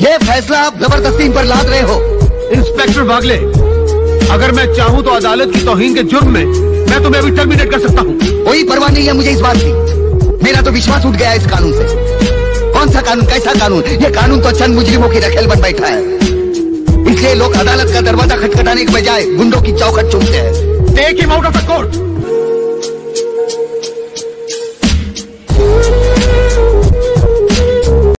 ये फैसला आप ज़बरदस्ती पर लाद रहे हो। इंस्पेक्टर बागले अगर मैं चाहूँ तो अदालत की तोहिन के जुर्म में मैं तुम्हें अभी टर्मिनेट कर सकता हूँ। कोई परवाह नहीं है मुझे इस बात की। मेरा तो विश्वास उठ गया है इस कानून से। कौन सा कानून कैसा कानून? ये कानून तो चंद मुजरिमों की रखेल बन बैठा है। इसलिए लोग अदालत का दरवाज़ा खटखटाने के बजाय गुंडों की चौखट चूमते हैं। Take him out of the court.